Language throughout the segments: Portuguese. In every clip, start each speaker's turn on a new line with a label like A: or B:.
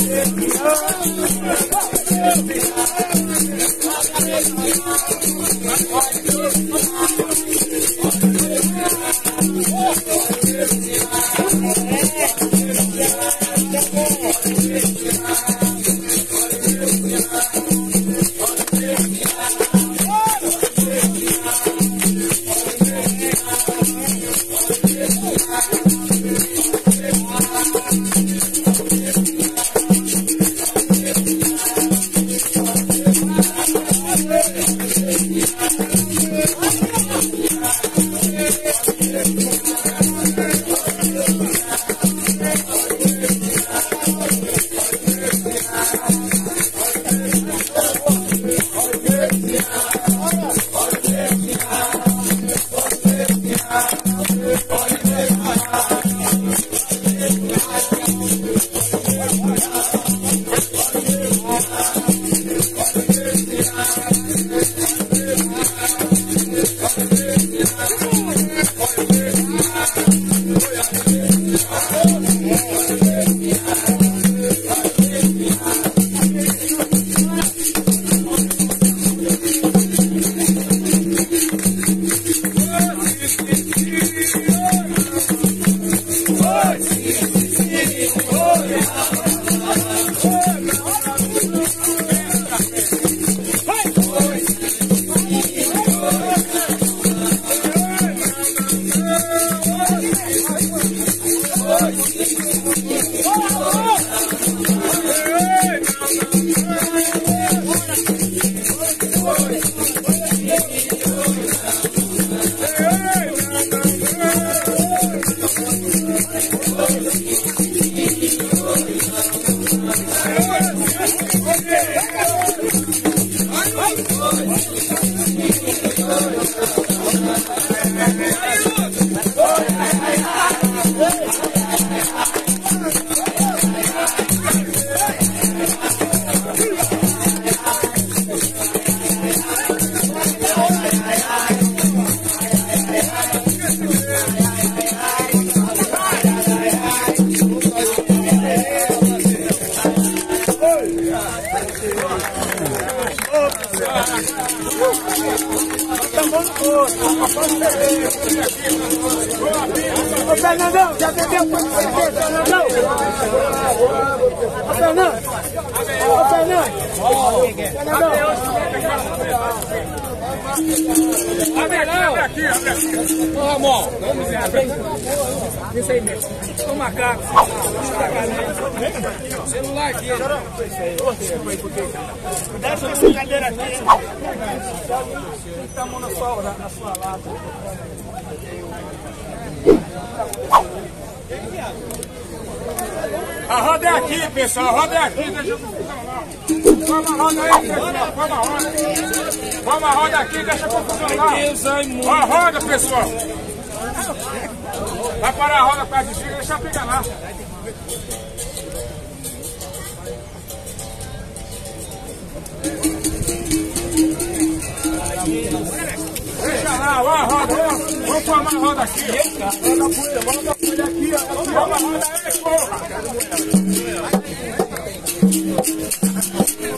A: Thank you. Ô Fernandão, já bebeu com você, Fernandão? Ô Fernando! Ô Fernando! Fernandão!
B: Aqui, abre aqui, abre aqui. Ô Ramon, vamos ver, abre Isso aí mesmo. Ô macaco. Celular aqui.
A: Desce essa cadeira aqui. Tá a mão na sua, na sua lata.
B: A roda é aqui, pessoal. A roda é aqui. Deixa eu... Vamos a roda aí, pessoal. Vamos a roda. Vamos a roda aqui, deixa eu funcionar. Ó a roda, pessoal. Vai parar a roda perto de si, deixa pegar lá. Deixa lá, ó a roda, ó. Vamos formar a roda aqui. Vamos a roda aqui, ó. Vamos a roda aí, porra.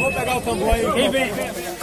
A: vou pegar o tambor aí. Vem, vem, vem.